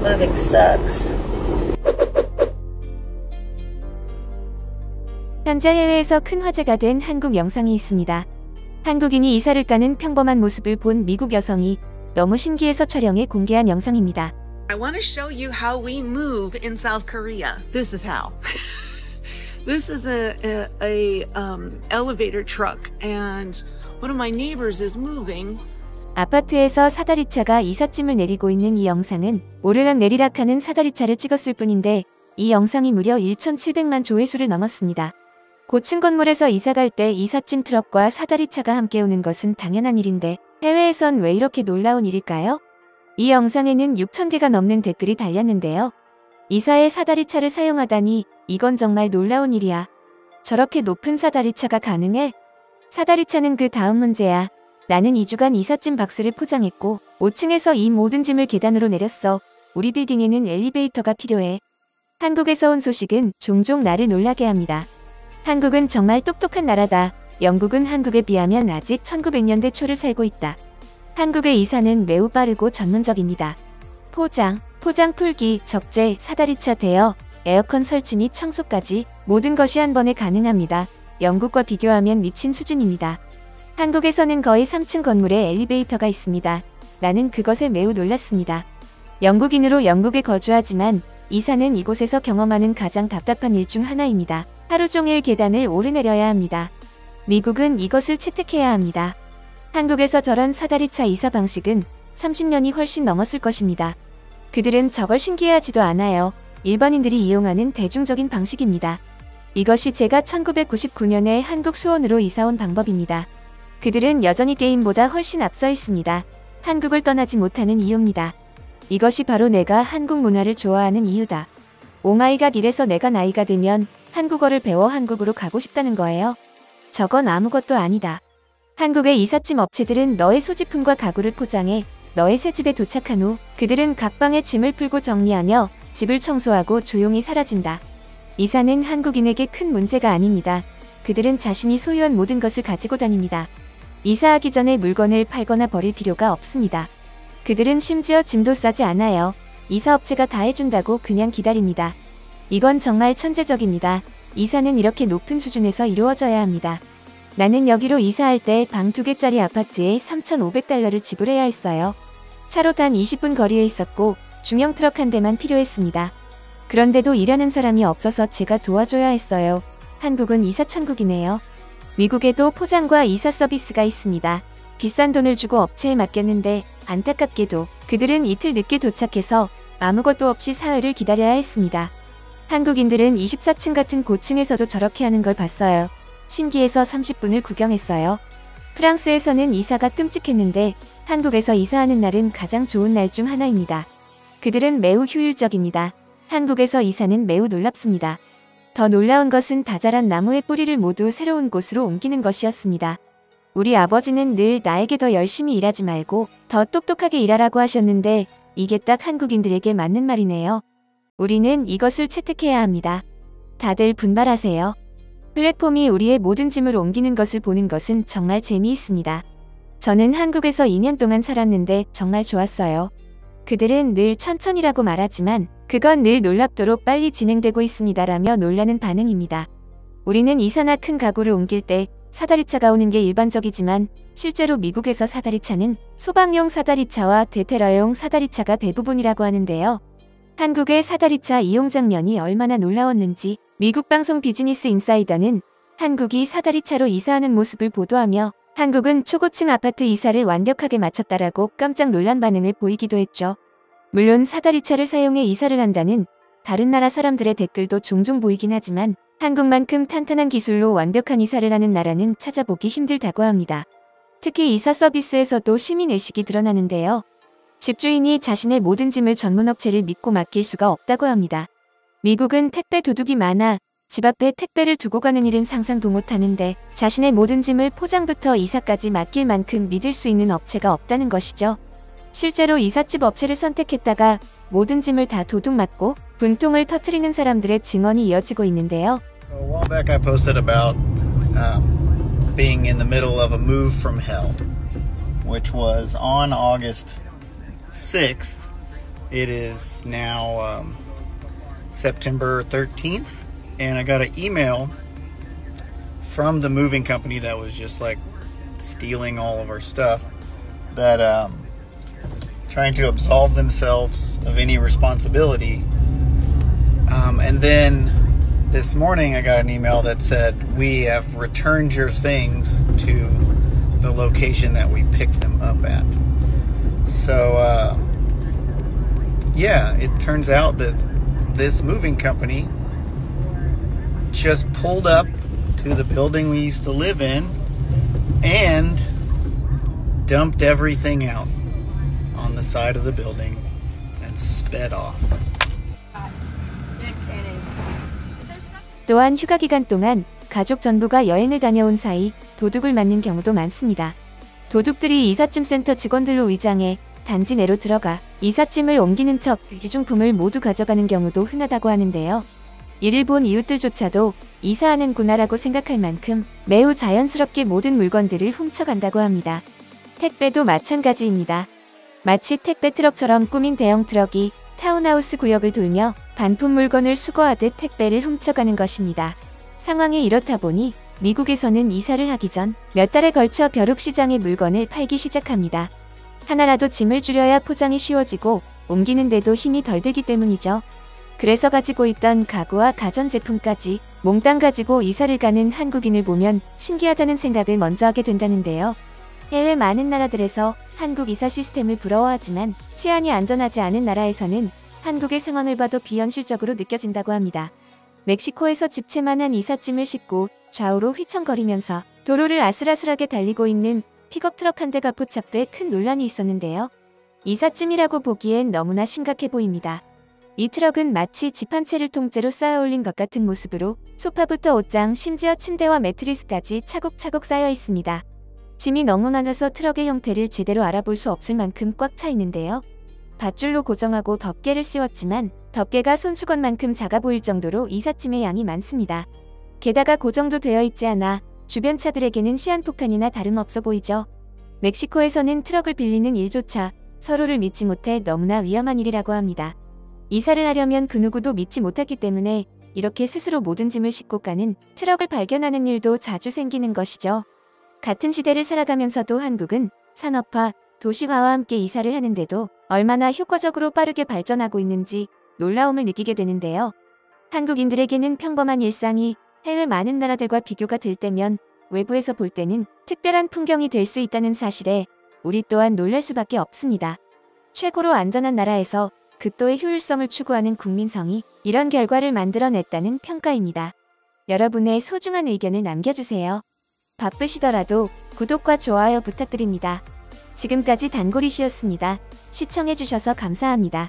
Moving sucks. 현재 해외에서 큰 화제가 된 한국 영상이 있습니다. 한국인이 이사를 까는 평범한 모습을 본 미국 여성이 너무 신기해서 촬영해 공개한 영상입니다. I want to show you how we move in South Korea. This is how. this is a, a, a um, elevator truck, and one of my neighbors is moving. 아파트에서 사다리차가 이삿짐을 내리고 있는 이 영상은 오르락 내리락하는 사다리차를 찍었을 뿐인데 이 영상이 무려 1,700만 조회수를 넘었습니다. 고층 건물에서 이사 갈 때 이삿짐 트럭과 사다리차가 함께 오는 것은 당연한 일인데 해외에선 왜 이렇게 놀라운 일일까요? 이 영상에는 6,000개가 넘는 댓글이 달렸는데요. 이사의 사다리차를 사용하다니 이건 정말 놀라운 일이야. 저렇게 높은 사다리차가 가능해? 사다리차는 그 다음 문제야. 나는 2주간 이삿짐 박스를 포장했고 5층에서 이 모든 짐을 계단으로 내렸어. 우리 빌딩에는 엘리베이터가 필요해. 한국에서 온 소식은 종종 나를 놀라게 합니다. 한국은 정말 똑똑한 나라다. 영국은 한국에 비하면 아직 1900년대 초를 살고 있다. 한국의 이사는 매우 빠르고 전문적입니다. 포장, 포장 풀기, 적재, 사다리차 대여, 에어컨 설치 및 청소까지 모든 것이 한 번에 가능합니다. 영국과 비교하면 미친 수준입니다. 한국에서는 거의 3층 건물에 엘리베이터가 있습니다. 나는 그것에 매우 놀랐습니다. 영국인으로 영국에 거주하지만 이사는 이곳에서 경험하는 가장 답답한 일 중 하나입니다. 하루 종일 계단을 오르내려야 합니다. 미국은 이것을 채택해야 합니다. 한국에서 저런 사다리차 이사 방식은 30년이 훨씬 넘었을 것입니다. 그들은 저걸 신기해하지도 않아요. 일반인들이 이용하는 대중적인 방식입니다. 이것이 제가 1999년에 한국 수원으로 이사온 방법입니다. 그들은 여전히 게임보다 훨씬 앞서 있습니다. 한국을 떠나지 못하는 이유입니다. 이것이 바로 내가 한국 문화를 좋아하는 이유다. Oh my god 이래서 내가 나이가 들면 한국어를 배워 한국으로 가고 싶다는 거예요. 저건 아무것도 아니다. 한국의 이삿짐 업체들은 너의 소지품과 가구를 포장해 너의 새 집에 도착한 후 그들은 각 방에 짐을 풀고 정리하며 집을 청소하고 조용히 사라진다. 이사는 한국인에게 큰 문제가 아닙니다. 그들은 자신이 소유한 모든 것을 가지고 다닙니다. 이사하기 전에 물건을 팔거나 버릴 필요가 없습니다. 그들은 심지어 짐도 싸지 않아요. 이사업체가 다 해준다고 그냥 기다립니다. 이건 정말 천재적입니다. 이사는 이렇게 높은 수준에서 이루어져야 합니다. 나는 여기로 이사할 때 방 두 개짜리 아파트에 3,500달러를 지불해야 했어요. 차로 단 20분 거리에 있었고 중형 트럭 한 대만 필요했습니다. 그런데도 일하는 사람이 없어서 제가 도와줘야 했어요. 한국은 이사 천국이네요. 미국에도 포장과 이사 서비스가 있습니다. 비싼 돈을 주고 업체에 맡겼는데 안타깝게도 그들은 이틀 늦게 도착해서 아무것도 없이 사흘을 기다려야 했습니다. 한국인들은 24층 같은 고층에서도 저렇게 하는 걸 봤어요. 신기해서 30분을 구경했어요. 프랑스에서는 이사가 끔찍했는데 한국에서 이사하는 날은 가장 좋은 날 중 하나입니다. 그들은 매우 효율적입니다. 한국에서 이사는 매우 놀랍습니다. 더 놀라운 것은 다 자란 나무의 뿌리를 모두 새로운 곳으로 옮기는 것이었습니다. 우리 아버지는 늘 나에게 더 열심히 일하지 말고 더 똑똑하게 일하라고 하셨는데 이게 딱 한국인들에게 맞는 말이네요. 우리는 이것을 채택해야 합니다. 다들 분발하세요. 플랫폼이 우리의 모든 짐을 옮기는 것을 보는 것은 정말 재미있습니다. 저는 한국에서 2년 동안 살았는데 정말 좋았어요. 그들은 늘 천천히라고 말하지만 그건 늘 놀랍도록 빨리 진행되고 있습니다라며 놀라는 반응입니다. 우리는 이사나 큰 가구를 옮길 때 사다리차가 오는 게 일반적이지만 실제로 미국에서 사다리차는 소방용 사다리차와 대테러용 사다리차가 대부분이라고 하는데요. 한국의 사다리차 이용 장면이 얼마나 놀라웠는지 미국 방송 비즈니스 인사이더는 한국이 사다리차로 이사하는 모습을 보도하며 한국은 초고층 아파트 이사를 완벽하게 마쳤다라고 깜짝 놀란 반응을 보이기도 했죠. 물론 사다리차를 사용해 이사를 한다는 다른 나라 사람들의 댓글도 종종 보이긴 하지만 한국만큼 탄탄한 기술로 완벽한 이사를 하는 나라는 찾아보기 힘들다고 합니다. 특히 이사 서비스에서도 시민의식이 드러나는데요. 집주인이 자신의 모든 짐을 전문업체를 믿고 맡길 수가 없다고 합니다. 미국은 택배 도둑이 많아 집 앞에 택배를 두고 가는 일은 상상도 못하는데 자신의 모든 짐을 포장부터 이사까지 맡길 만큼 믿을 수 있는 업체가 없다는 것이죠. 실제로 이삿집 업체를 선택했다가 모든 짐을 다 도둑 맞고 분통을 터트리는 사람들의 증언이 이어지고 있는데요. A while back I posted about um, being in the middle of a move from hell, which was on August 6th. It is now um, September 13th, and I got an email from the moving company that was just like stealing all of our stuff that um, trying to absolve themselves of any responsibility. Um, and then this morning I got an email that said, We have returned your things to the location that we picked them up at. So, uh, yeah, it turns out that this moving company just pulled up to the building we used to live in and dumped everything out the side of the building and sped off. 또한 휴가 기간 동안 가족 전부가 여행을 다녀온 사이 도둑을 맞는 경우도 많습니다. 도둑들이 이삿짐 센터 직원들로 위장해 단지 내로 들어가 이삿짐을 옮기는 척 귀중품을 모두 가져가는 경우도 흔하다고 하는데요. 이를 본 이웃들조차도 이사하는구나라고 생각할 만큼 매우 자연스럽게 모든 물건들을 훔쳐간다고 합니다. 택배도 마찬가지입니다. 마치 택배 트럭처럼 꾸민 대형 트럭이 타운하우스 구역을 돌며 반품 물건을 수거하듯 택배를 훔쳐가는 것입니다. 상황이 이렇다 보니 미국에서는 이사를 하기 전 몇 달에 걸쳐 벼룩시장에 물건을 팔기 시작합니다. 하나라도 짐을 줄여야 포장이 쉬워지고 옮기는데도 힘이 덜 들기 때문이죠. 그래서 가지고 있던 가구와 가전제품까지 몽땅 가지고 이사를 가는 한국인을 보면 신기하다는 생각을 먼저 하게 된다는데요. 해외 많은 나라들에서 한국 이사 시스템을 부러워하지만 치안이 안전하지 않은 나라에서는 한국의 상황을 봐도 비현실적으로 느껴진다고 합니다. 멕시코에서 집채만한 이삿짐을 싣고 좌우로 휘청거리면서 도로를 아슬아슬하게 달리고 있는 픽업 트럭 한 대가 포착돼 큰 논란이 있었는데요. 이삿짐이라고 보기엔 너무나 심각해 보입니다. 이 트럭은 마치 집 한 채를 통째로 쌓아 올린 것 같은 모습으로 소파부터 옷장, 심지어 침대와 매트리스까지 차곡차곡 쌓여 있습니다. 짐이 너무 많아서 트럭의 형태를 제대로 알아볼 수 없을 만큼 꽉 차 있는데요. 밧줄로 고정하고 덮개를 씌웠지만 덮개가 손수건만큼 작아 보일 정도로 이삿짐의 양이 많습니다. 게다가 고정도 되어 있지 않아 주변 차들에게는 시한폭탄이나 다름없어 보이죠. 멕시코에서는 트럭을 빌리는 일조차 서로를 믿지 못해 너무나 위험한 일이라고 합니다. 이사를 하려면 그 누구도 믿지 못했기 때문에 이렇게 스스로 모든 짐을 싣고 가는 트럭을 발견하는 일도 자주 생기는 것이죠. 같은 시대를 살아가면서도 한국은 산업화, 도시화와 함께 이사를 하는데도 얼마나 효과적으로 빠르게 발전하고 있는지 놀라움을 느끼게 되는데요. 한국인들에게는 평범한 일상이 해외 많은 나라들과 비교가 될 때면 외부에서 볼 때는 특별한 풍경이 될 수 있다는 사실에 우리 또한 놀랄 수밖에 없습니다. 최고로 안전한 나라에서 극도의 효율성을 추구하는 국민성이 이런 결과를 만들어냈다는 평가입니다. 여러분의 소중한 의견을 남겨주세요. 바쁘시더라도 구독과 좋아요 부탁드립니다. 지금까지 단골이시였습니다. 시청해주셔서 감사합니다.